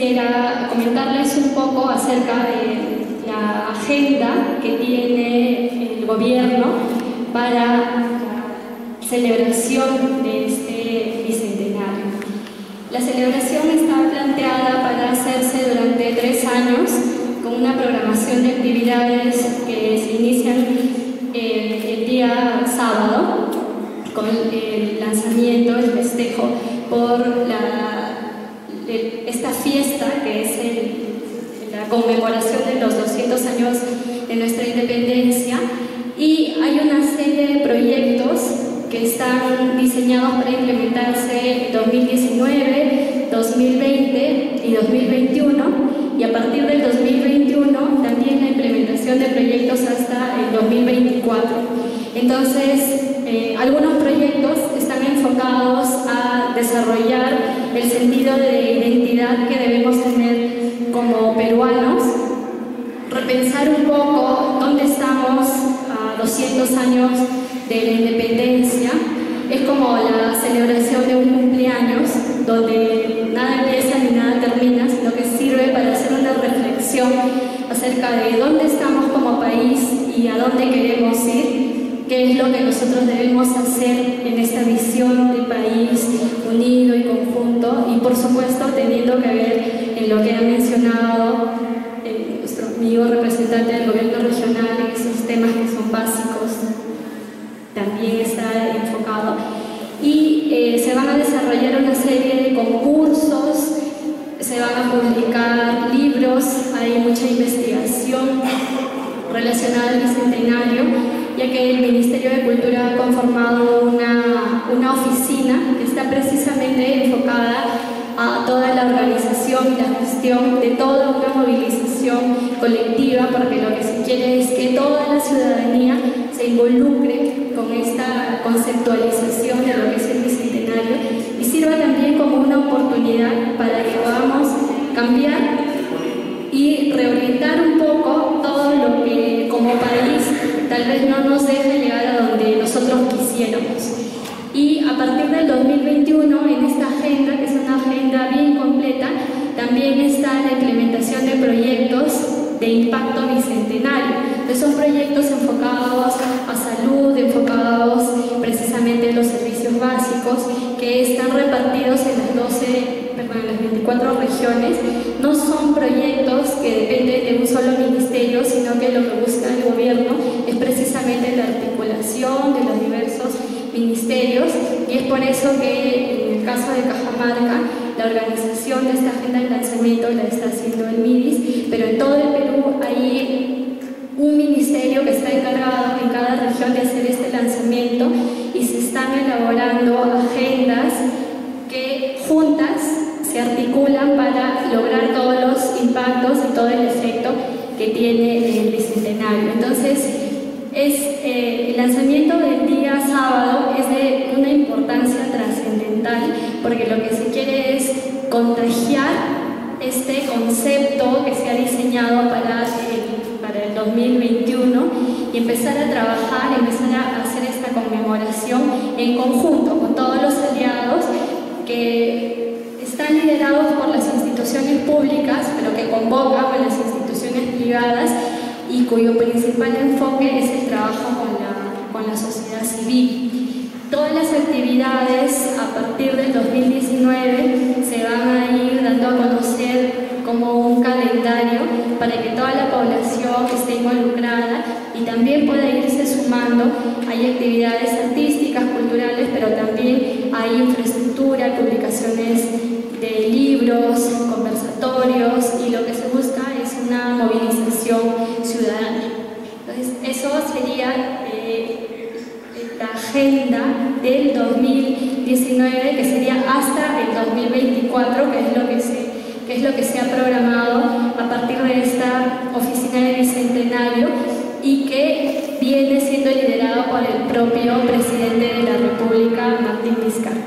quisiera comentarles un poco acerca de la agenda que tiene el gobierno para la celebración de este bicentenario. La celebración está planteada para hacerse durante tres años con una programación de actividades que se inician eh, el día sábado con el lanzamiento, el festejo por esta fiesta que es la conmemoración de los 200 años de nuestra independencia y hay una serie de proyectos que están diseñados para implementarse en 2019, 2020 y 2021 y a partir del 2021 también la implementación de proyectos hasta el 2024. Entonces, eh, algunos proyectos enfocados a desarrollar el sentido de identidad que debemos tener como peruanos, repensar un poco dónde estamos a 200 años de la independencia. Es como la celebración de un cumpleaños, donde nada empieza ni nada termina, sino que sirve para hacer una reflexión acerca de dónde estamos como país y a dónde queremos ir qué es lo que nosotros debemos hacer en esta visión de país unido y conjunto. Y por supuesto teniendo que ver en lo que ha mencionado eh, nuestro amigo representante del gobierno regional en esos temas que son básicos también está enfocado. Y eh, se van a desarrollar una serie de concursos se van a publicar libros hay mucha investigación relacionada al bicentenario ya que el Ministerio de Cultura ha conformado una, una oficina que está precisamente enfocada a toda la organización y la gestión de toda una movilización colectiva, porque lo que se quiere es que toda la ciudadanía se involucre con esta conceptualización de lo que es el Bicentenario y sirva también como una oportunidad para que podamos cambiar vez no nos deje llegar a donde nosotros quisiéramos. Y a partir del 2021, en esta agenda, que es una agenda bien completa, también está la implementación de proyectos de impacto bicentenario. Esos proyectos enfocados a salud, enfocados precisamente en los servicios básicos, que están repartidos en las 12, perdón, en las 24 regiones, no son proyectos que dependen de un solo ministerio, sino que lo que busca el gobierno es precisamente la articulación de los diversos ministerios y es por eso que en el caso de Cajamarca la organización de esta agenda de lanzamiento la está haciendo el MIDIS, pero en todo el Perú hay un ministerio que está encargado en cada región de hacer este lanzamiento y se están elaborando agendas que juntas se articulan para lograr todos los impactos y todo el efecto que tiene el Bicentenario. Entonces, es, eh, el lanzamiento del día sábado es de una importancia trascendental porque lo que se quiere es contagiar este concepto que se ha diseñado para el, para el 2021 y empezar a trabajar, empezar a hacer esta conmemoración en conjunto con todos los aliados que están liderados por las instituciones públicas, pero que convocan a las instituciones privadas y cuyo principal enfoque es el trabajo con la, con la sociedad civil. Todas las actividades a partir del 2019 se van a ir dando a conocer como un calendario para que toda la población esté involucrada y también pueda irse sumando. Hay actividades artísticas, culturales, pero también hay infraestructura, publicaciones de libros, conversatorios y lo que se busca es una movilización ciudadana. Entonces, eso sería eh, la agenda del 2019, que sería hasta el 2024, que es lo que se, que es lo que se ha programado a partir de esta oficina de bicentenario y que viene siendo liderado por el propio presidente de la República, Martín Vizcarra.